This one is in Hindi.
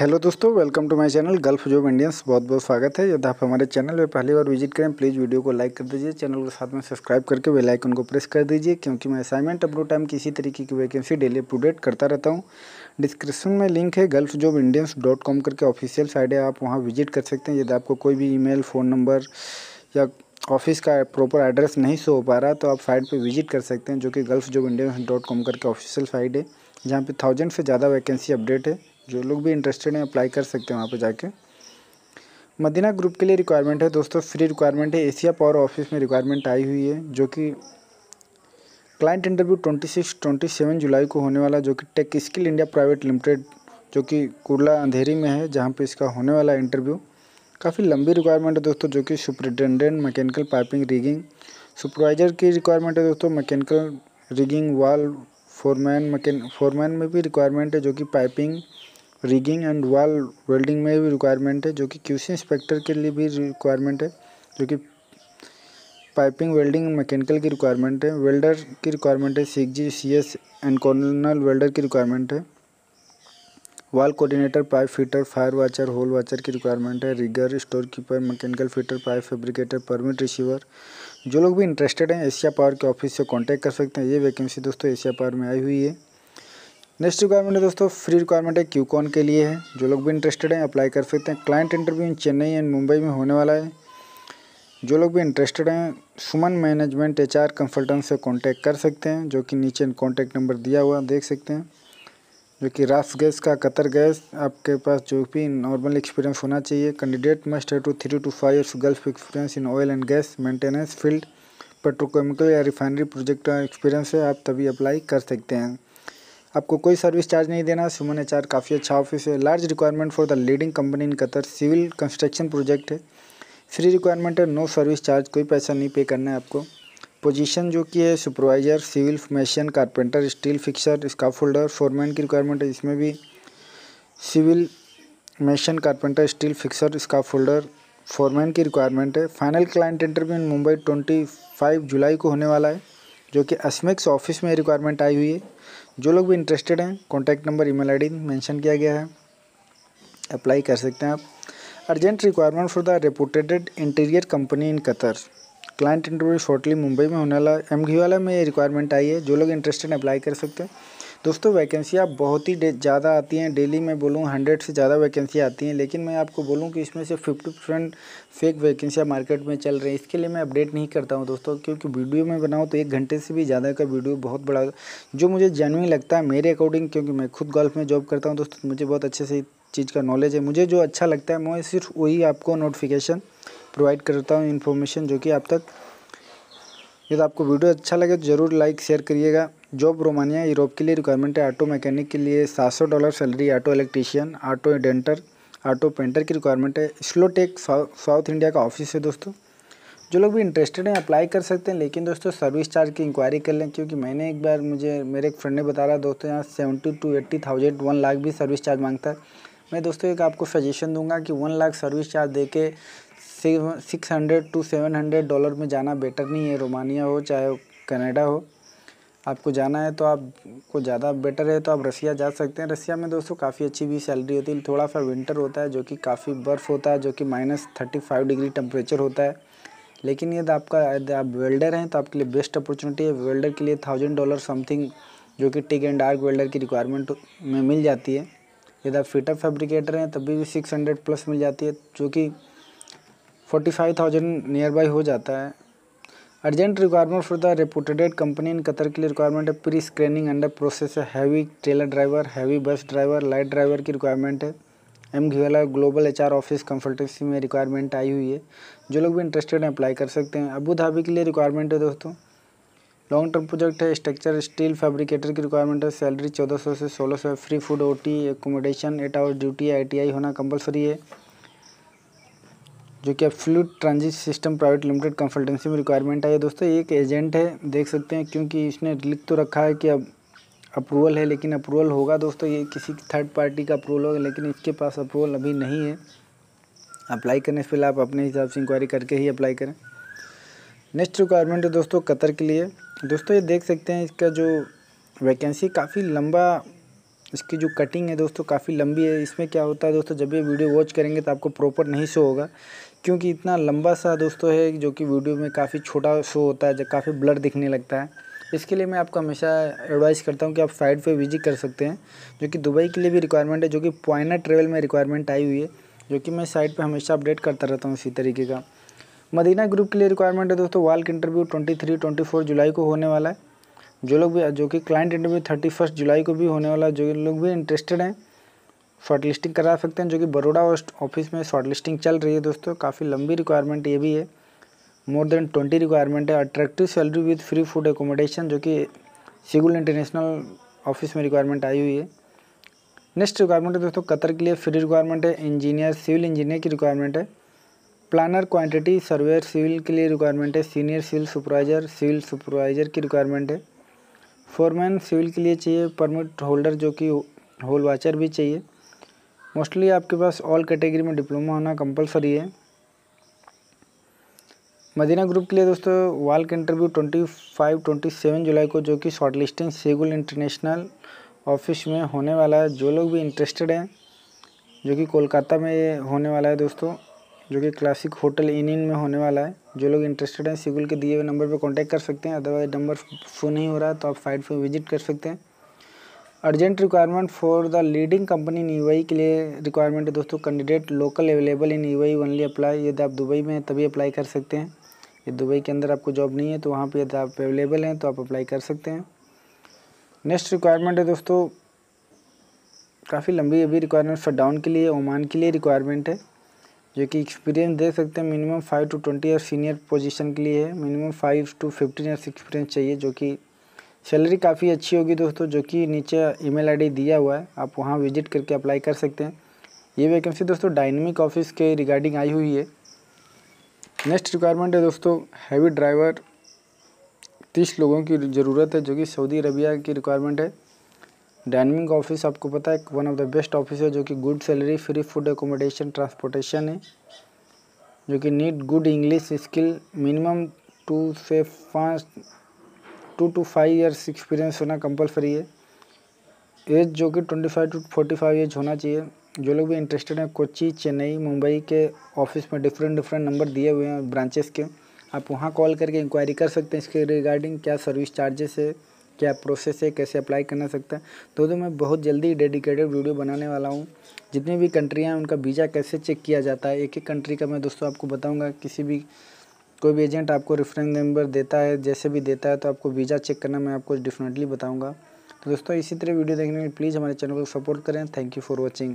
हेलो दोस्तों welcome to my channel gulf job Indians बहुत बहुत स्वागत है। यदि आप हमारे चैनल में पहली बार विज़िट करें प्लीज़ वीडियो को लाइक कर दीजिए। चैनल को साथ में सब्सक्राइब करके बेल आइकन को प्रेस कर दीजिए, क्योंकि मैं असाइनमेंट अपलोड टाइम किसी तरीके की vacancy daily up to date करता रहता हूँ। डिस्क्रिप्शन में लिंक है gulf job Indians dot com करके ऑफिशियल साइड है। आप वहाँ विज़िट कर सकते हैं। यदि आपको कोई भी ई फ़ोन नंबर या ऑफ़िस का प्रॉपर एड्रेस नहीं शो हो पा रहा तो आप साइट पर विज़िट कर सकते हैं, जो कि gulf job Indians dot com करके ऑफिशियल साइट है, जहाँ पे थाउज़ेंड से ज़्यादा वैकेंसी अपडेट है। जो लोग भी इंटरेस्टेड हैं अप्लाई कर सकते हैं वहाँ पर जाके। मदीना ग्रुप के लिए रिक्वायरमेंट है दोस्तों फ्री रिक्वायरमेंट है। एशिया पावर ऑफ़िस में रिक्वायरमेंट आई हुई है, जो कि client interview twenty six twenty seven जुलाई को होने वाला, जो कि tech skill India private limited जो कि कुरला, अंधेरी में है, जहाँ पे इसका होने वाला इंटरव्यू काफ़ी लंबी रिक्वायरमेंट है दोस्तों, जो कि superintendent mechanical piping rigging supervisor की रिक्वायरमेंट है दोस्तों मैकेनिकल रिगिंग वाल फोरमैन मैकेन फोरमैन में भी रिक्वायरमेंट है, जो कि piping rigging and wall welding में भी रिक्वायरमेंट है, जो कि क्यूसी इंस्पेक्टर के लिए भी रिक्वायरमेंट है, जो कि पाइपिंग वेल्डिंग मैकेनिकल की रिक्वायरमेंट है वेल्डर की रिक्वायरमेंट है C G C S and Cornell welder की रिक्वायरमेंट है wall coordinator pipe fitter fire watcher hole watcher की रिक्वायरमेंट है rigger storekeeper mechanical fitter pipe fabricator permit receiver जो लोग भी इंटरेस्टेड हैं एशिया पावर के ऑफ़िस से कांटेक्ट कर सकते हैं, ये वैकेंसी दोस्तों एशिया पावर में आई हुई है। नेक्स्ट रिक्वायरमेंट है दोस्तों फ्री रिक्वायरमेंट है क्यूकॉन के लिए है। जो लोग भी इंटरेस्टेड हैं अप्लाई कर सकते हैं। Client interview in Chennai and Mumbai में होने वाला है। जो लोग भी इंटरेस्टेड हैं Suman management H R consultant से कांटेक्ट कर सकते हैं, जो कि नीचे कॉन्टैक्ट नंबर दिया हुआ देख सकते हैं। जो कि राफ गैस का कतर गैस आपके पास जो भी नॉर्मल एक्सपीरियंस होना चाहिए। Candidate must have two three two five years gulf experience in oil and gas maintenance field petrochemical या रिफाइनरी प्रोजेक्ट का एक्सपीरियंस है, आप तभी अप्लाई कर सकते हैं। आपको कोई सर्विस चार्ज नहीं देना। सुमन एच काफ़ी अच्छा ऑफ़िस है। Large requirement for the leading company in Qatar civil construction project है। फ्री रिक्वायरमेंट है नो सर्विस चार्ज कोई पैसा नहीं पे करना है आपको। पोजीशन जो कि है supervisor civil mason carpenter steel fixer scaffolder foreman की रिक्वायरमेंट है। इसमें भी civil mason carpenter steel fixer scaffolder foreman की रिक्वायरमेंट है। Final client interview in Mumbai twenty five जुलाई को होने वाला है। जो कि असमेक्स ऑफ़िस में रिक्वायरमेंट आई हुई है। जो लोग भी इंटरेस्टेड हैं contact number email ID mention किया गया है। अप्लाई कर सकते हैं आप। Urgent requirement for the reputed interior company in Qatar client interview shortly Mumbai में होने वाला एम वाला में ये रिक्वायरमेंट आई है। जो लोग इंटरेस्टेड अप्लाई कर सकते हैं। दोस्तों वैकेंसियाँ बहुत ही ज़्यादा आती हैं। डेली में बोलूँ हंड्रेड से ज़्यादा वैकेंसी आती हैं, लेकिन मैं आपको बोलूँ कि इसमें से फिफ्टी परसेंट फेक वैकेंसियाँ मार्केट में चल रही हैं। इसके लिए मैं अपडेट नहीं करता हूँ दोस्तों, क्योंकि वीडियो में बनाऊँ तो एक घंटे से भी ज़्यादा का वीडियो बहुत बड़ा, जो मुझे जेनविन लगता है मेरे अकॉर्डिंग क्योंकि मैं खुद गल्फ में जॉब करता हूँ दोस्तों मुझे बहुत अच्छे से चीज़ का नॉलेज है। मुझे जो अच्छा लगता है, मैं सिर्फ़ वही आपको नोटिफिकेशन प्रोवाइड करता हूँ इन्फॉर्मेशन जो कि आप तक यदि आपको वीडियो अच्छा लगे तो ज़रूर लाइक शेयर करिएगा। जॉब रोमानिया यूरोप के लिए रिक्वायरमेंट है ऑटो मैकेनिक के लिए। सात सौ dollar salary auto electrician auto denter auto painter की रिक्वायरमेंट है। स्लोटेक साउथ इंडिया का ऑफ़िस है दोस्तों। जो लोग भी इंटरेस्टेड हैं अप्लाई कर सकते हैं, लेकिन दोस्तों सर्विस चार्ज की इंक्वायरी कर लें, क्योंकि मैंने एक बार मुझे, मेरे एक फ्रेंड ने बता रहा दोस्तों यहाँ seventy to eighty thousand one lakh भी सर्विस चार्ज माँगता है। मैं दोस्तों एक आपको सजेशन दूँगा कि वन लाख सर्विस चार्ज दे के six hundred to seven hundred dollar में जाना बेटर नहीं है, रोमानिया हो चाहे कनाडा हो। आपको जाना है तो आपको ज़्यादा बेटर है तो आप रसिया जा सकते हैं। रसिया में दोस्तों काफ़ी अच्छी भी सैलरी होती है। थोड़ा सा विंटर होता है जो कि काफ़ी बर्फ़ होता है, जो कि minus thirty five degree temperature होता है। लेकिन यदि आपका, यदि आप वेल्डर हैं तो आपके लिए बेस्ट अपॉर्चुनिटी है। वेल्डर के लिए थाउज़ेंड डॉलर समथिंग जो कि टिक एंड डार्क वेल्डर की रिक्वायरमेंट में मिल जाती है। यदि आप फिटर फैब्रिकेटर हैं तभी भी सिक्स हंड्रेड प्लस मिल जाती है, जो कि forty five thousand nearby हो जाता है। Urgent requirement for the reputed company in Qatar के लिए रिक्वायरमेंट है। प्री स्क्रीनिंग अंडर प्रोसेस है। Heavy trailer driver heavy bus driver light driver की रिक्वायरमेंट है। M Ghiwala global H R office consultancy में रिक्वायरमेंट आई हुई है। जो लोग भी इंटरेस्टेड हैं अप्लाई कर सकते हैं। अबू धाबी के लिए रिक्वायरमेंट है दोस्तों। लॉन्ग टर्म प्रोजेक्ट है। स्ट्रक्चर स्टील फैब्रिकेटर की रिक्वायरमेंट है। सैलरी चौदह सौ से सोलह सौ free food O T accommodation eight hours duty I T I होना कंपलसरी है। जो कि fluid transit system private limited consultancy में रिक्वायरमेंट आई है। दोस्तों एक एजेंट है, देख सकते हैं, क्योंकि इसने लिख तो रखा है कि अब अप्रूवल है, लेकिन अप्रूवल होगा दोस्तों, ये किसी थर्ड पार्टी का अप्रूवल होगा, लेकिन इसके पास अप्रूवल अभी नहीं है। अप्लाई करने से पहले आप अपने हिसाब से इंक्वायरी करके ही अप्लाई करें। नेक्स्ट रिक्वायरमेंट है दोस्तों, कतर के लिए। दोस्तों, ये देख सकते हैं, इसका जो वैकेंसी काफ़ी लंबा, इसकी जो कटिंग है दोस्तों, काफ़ी लंबी है। इसमें क्या होता है दोस्तों, जब ये वीडियो वॉच करेंगे तो आपको प्रॉपर नहीं शो होगा। क्योंकि इतना लंबा सा दोस्तों है जो कि वीडियो में काफ़ी छोटा शो होता है जब काफ़ी ब्लर दिखने लगता है। इसके लिए मैं आपको हमेशा एडवाइस करता हूँ कि आप साइट पे विज़िट कर सकते हैं, जो कि दुबई के लिए भी रिक्वायरमेंट है, जो कि पॉइनर ट्रेवल में रिक्वायरमेंट आई हुई है, जो कि मैं साइट पर हमेशा अपडेट करता रहता हूँ इसी तरीके का। मदीना ग्रुप के लिए रिक्वायरमेंट है दोस्तों walk interview twenty three twenty four जुलाई को होने वाला है। जो लोग भी, जो कि क्लाइंट इंटरव्यू थर्टी फ़र्स्ट जुलाई को भी होने वाला है, जो लोग भी इंटरेस्टेड हैं शॉर्ट लिस्टिंग करा सकते हैं, जो कि बड़ोड़ा ऑफ़िस में शॉर्ट लिस्टिंग चल रही है दोस्तों। काफ़ी लंबी रिक्वायरमेंट ये भी है। मोर देन ट्वेंटी रिक्वायरमेंट है। Attractive salary with free food accommodation जो कि सिगुल इंटरनेशनल ऑफ़िस में रिक्वायरमेंट आई हुई है। नेक्स्ट रिक्वायरमेंट है दोस्तों, कतर के लिए फ्री रिक्वायरमेंट है। इंजीनियर सिविल इंजीनियर की रिक्वायरमेंट है। प्लानर क्वांटिटी सर्वेयर सिविल के लिए रिक्वायरमेंट है। Senior civil supervisor civil supervisor की रिक्वायरमेंट है। फोरमैन सिविल के लिए चाहिए। परमिट होल्डर जो कि होल वाचर भी चाहिए। मोस्टली आपके पास ऑल कैटेगरी में डिप्लोमा होना कंपलसरी है। मदीना ग्रुप के लिए दोस्तों वाल का interview twenty five twenty seven जुलाई को जो कि shortlisting Seagull international office में होने वाला है। जो लोग भी इंटरेस्टेड हैं, जो कि कोलकाता में होने वाला है दोस्तों, जो कि क्लासिक होटल इन इन में होने वाला है, जो लोग इंटरेस्टेड हैं सिगुल के दिए हुए नंबर पर कॉन्टैक्ट कर सकते हैं। अदरवाइज़ नंबर फ़ोन नहीं हो रहा है तो आप साइट पर विज़िट कर सकते हैं। Urgent requirement for the leading company in UAE के लिए रिक्वायरमेंट है दोस्तों candidate local available in UAE only apply यदि आप दुबई में तभी अप्लाई कर सकते हैं। यदि दुबई के अंदर आपको जॉब नहीं है तो वहाँ पर यदि आप अवेलेबल हैं तो आप अप्लाई कर सकते हैं। नेक्स्ट रिक्वायरमेंट है दोस्तों, काफ़ी लंबी अभी रिक्वायरमेंट फॉर डाउन के लिए, ओमान के लिए रिक्वायरमेंट है, जो कि एक्सपीरियंस दे सकते हैं। Minimum five to twenty year senior position के लिए है minimum five to fifteen years experience चाहिए, जो कि सैलरी काफ़ी अच्छी होगी दोस्तों, जो कि नीचे ईमेल आईडी दिया हुआ है, आप वहाँ विज़िट करके अप्लाई कर सकते हैं। ये वैकेंसी दोस्तों डायनेमिक ऑफ़िस के रिगार्डिंग आई हुई है। नेक्स्ट रिक्वायरमेंट है दोस्तों, हैवी ड्राइवर, तीस लोगों की ज़रूरत है, जो कि सऊदी अरबिया की रिक्वायरमेंट है। डायनमिक ऑफ़िस आपको पता है, one of the best office है, जो कि good salary, free food, accommodation, transportation है। जो कि need good English skill, minimum two से पाँच two to five years experience होना कंपलसरी है। एज जो कि twenty five to forty five age होना चाहिए। जो लोग भी इंटरेस्टेड हैं कोची चेन्नई, मुंबई के ऑफ़िस में डिफरेंट डिफरेंट नंबर दिए हुए हैं ब्रांचेस के, आप वहाँ कॉल करके इंक्वायरी कर सकते हैं इसके रिगार्डिंग क्या सर्विस चार्जेस है, क्या प्रोसेस है, कैसे अप्लाई करना सकता है। तो तो मैं बहुत जल्दी डेडिकेटेड वीडियो बनाने वाला हूँ। जितनी भी कंट्रियाँ हैं, उनका वीज़ा कैसे चेक किया जाता है? एक एक कंट्री का मैं दोस्तों आपको बताऊँगा। किसी भी कोई भी एजेंट आपको रेफरेंस नंबर देता है, जैसे भी देता है तो आपको वीज़ा चेक करना मैं आपको डेफिनेटली बताऊँगा। तो दोस्तों, इसी तरह वीडियो देखने के लिए प्लीज़ हमारे चैनल को सपोर्ट करें। Thank you for watching